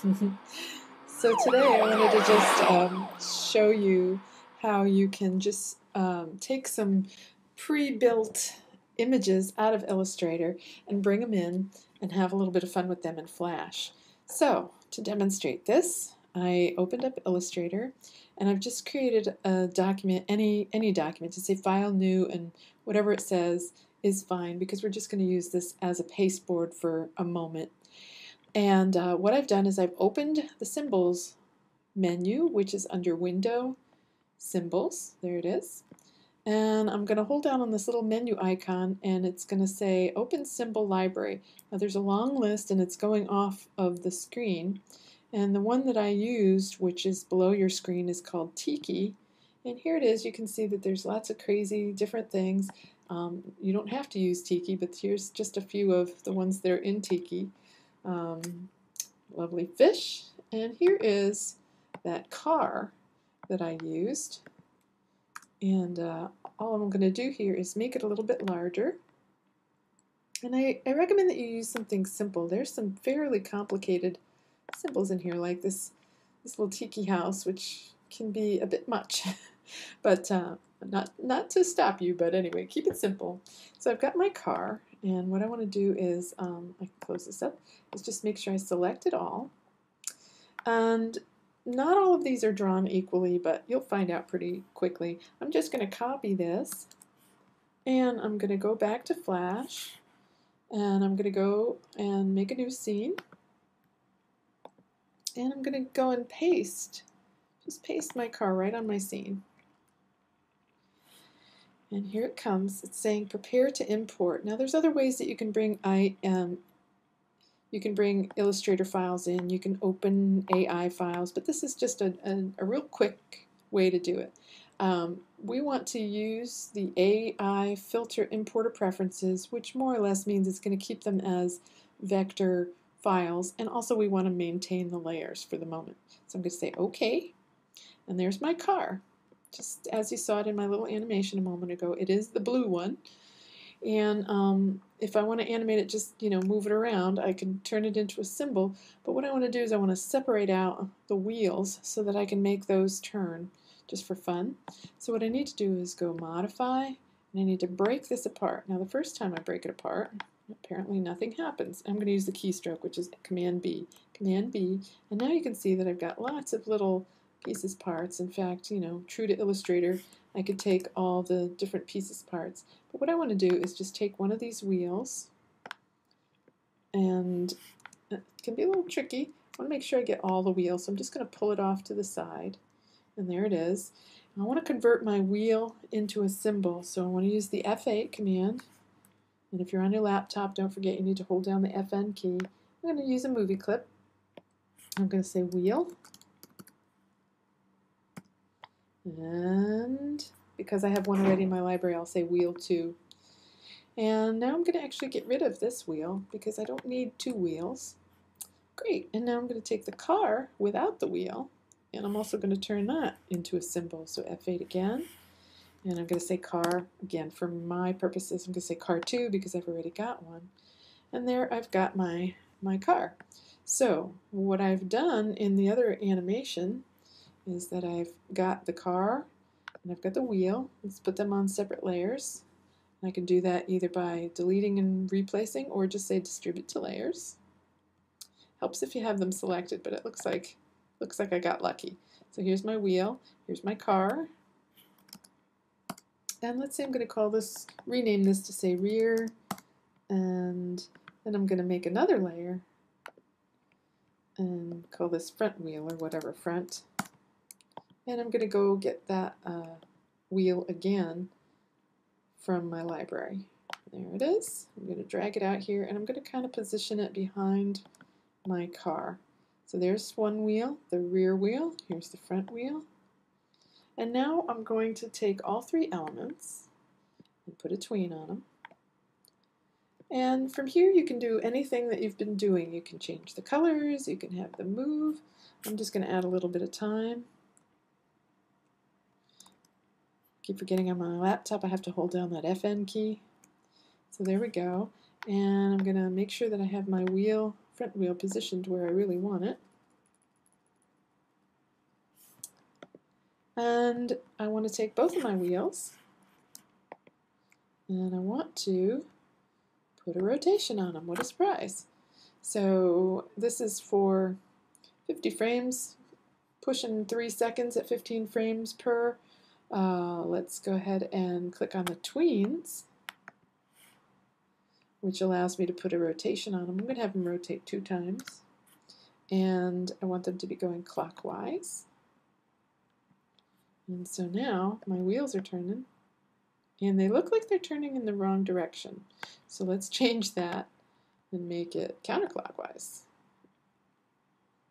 so today I wanted to just um, show you how you can just um, take some pre-built images out of Illustrator and bring them in and have a little bit of fun with them in Flash. So to demonstrate this, I opened up Illustrator and I've just created a document, any, any document, to say File New and whatever it says is fine because we're just going to use this as a pasteboard for a moment. And uh, what I've done is I've opened the Symbols menu, which is under Window, Symbols, there it is. And I'm going to hold down on this little menu icon and it's going to say Open Symbol Library. Now there's a long list and it's going off of the screen. And the one that I used, which is below your screen, is called Tiki. And here it is. You can see that there's lots of crazy different things. Um, you don't have to use Tiki, but here's just a few of the ones that are in Tiki. Um, lovely fish. And here is that car that I used. And uh, all I'm going to do here is make it a little bit larger. And I, I recommend that you use something simple. There's some fairly complicated symbols in here, like this, this little tiki house, which can be a bit much. but uh, not, not to stop you, but anyway, keep it simple. So I've got my car, and what I want to do is, um, I can close this up, is just make sure I select it all. And not all of these are drawn equally, but you'll find out pretty quickly. I'm just going to copy this, and I'm going to go back to Flash, and I'm going to go and make a new scene. And I'm going to go and paste, just paste my car right on my scene. And here it comes. It's saying prepare to import. Now there's other ways that you can bring I um, you can bring Illustrator files in. You can open AI files, but this is just a, a, a real quick way to do it. Um, we want to use the AI file importer preferences, which more or less means it's going to keep them as vector files, and also we want to maintain the layers for the moment. So I'm going to say OK, and there's my car. Just as you saw it in my little animation a moment ago, it is the blue one. And um, if I want to animate it, just you know, move it around, I can turn it into a symbol. But what I want to do is I want to separate out the wheels so that I can make those turn just for fun. So what I need to do is go modify, and I need to break this apart. Now the first time I break it apart, apparently nothing happens. I'm going to use the keystroke, which is Command B. Command B, and now you can see that I've got lots of little pieces parts. In fact, you know, true to Illustrator, I could take all the different pieces parts. But what I want to do is just take one of these wheels, and uh, it can be a little tricky. I want to make sure I get all the wheels, so I'm just going to pull it off to the side. And there it is. I want to convert my wheel into a symbol, so I want to use the F8 command. And if you're on your laptop, don't forget you need to hold down the FN key. I'm going to use a movie clip. I'm going to say wheel. And because I have one already in my library, I'll say wheel 2. And now I'm going to actually get rid of this wheel because I don't need two wheels. Great, and now I'm going to take the car without the wheel, and I'm also going to turn that into a symbol. So F8 again, and I'm going to say car, again, for my purposes, I'm going to say car 2 because I've already got one. And there I've got my, my car. So what I've done in the other animation is that I've got the car and I've got the wheel. Let's put them on separate layers. I can do that either by deleting and replacing or just say distribute to layers. Helps if you have them selected, but it looks like looks like I got lucky. So here's my wheel, here's my car. And let's say I'm going to call this, rename this to say rear, and then I'm going to make another layer and call this front wheel or whatever, front. And I'm going to go get that uh, wheel again from my library. There it is. I'm going to drag it out here and I'm going to kind of position it behind my car. So there's one wheel, the rear wheel. Here's the front wheel. And now I'm going to take all three elements and put a tween on them. And from here you can do anything that you've been doing. You can change the colors, you can have them move. I'm just going to add a little bit of time. keep forgetting on my laptop I have to hold down that FN key. So there we go. And I'm going to make sure that I have my wheel, front wheel positioned where I really want it. And I want to take both of my wheels and I want to put a rotation on them. What a surprise. So this is for 50 frames, pushing 3 seconds at 15 frames per uh, let's go ahead and click on the tweens, which allows me to put a rotation on them. I'm going to have them rotate two times. And I want them to be going clockwise. And so now my wheels are turning and they look like they're turning in the wrong direction. So let's change that and make it counterclockwise.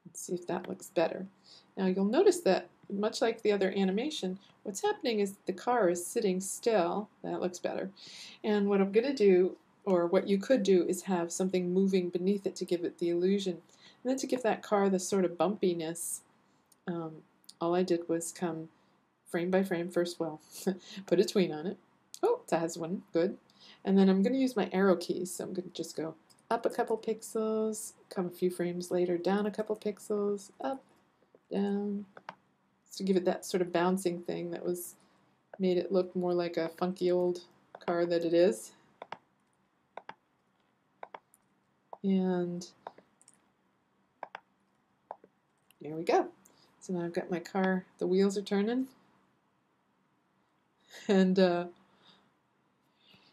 Let's see if that looks better. Now you'll notice that much like the other animation, what's happening is the car is sitting still. That looks better. And what I'm going to do, or what you could do, is have something moving beneath it to give it the illusion. And then to give that car the sort of bumpiness, um, all I did was come frame by frame, first well, put a tween on it, Oh, that has one. Good. And then I'm going to use my arrow keys. So I'm going to just go up a couple pixels, come a few frames later, down a couple pixels, up, down. To give it that sort of bouncing thing that was made it look more like a funky old car that it is. And there we go. So now I've got my car, the wheels are turning. And uh,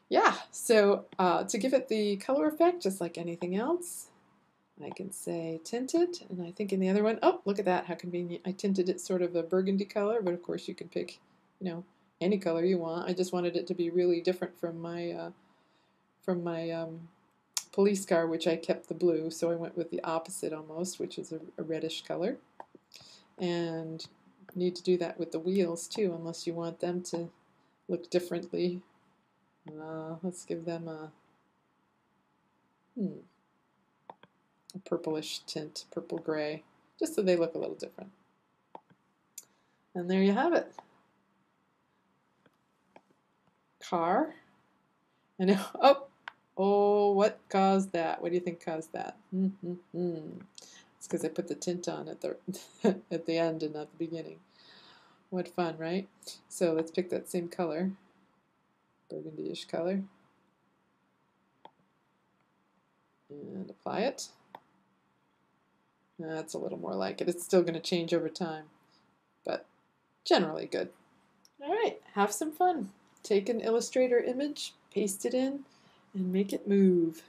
yeah, so uh, to give it the color effect, just like anything else, I can say tinted, and I think in the other one, oh, look at that, how convenient. I tinted it sort of a burgundy color, but of course you can pick, you know, any color you want. I just wanted it to be really different from my, uh, from my um, police car, which I kept the blue, so I went with the opposite almost, which is a, a reddish color. And need to do that with the wheels too, unless you want them to look differently uh, let's give them a, hmm, purplish tint, purple gray, just so they look a little different. And there you have it. Car. And oh, oh, what caused that? What do you think caused that? Mm -hmm. It's because I put the tint on at the at the end and not the beginning. What fun, right? So let's pick that same color burgundy-ish color and apply it. That's a little more like it. It's still going to change over time, but generally good. All right, have some fun. Take an Illustrator image, paste it in, and make it move.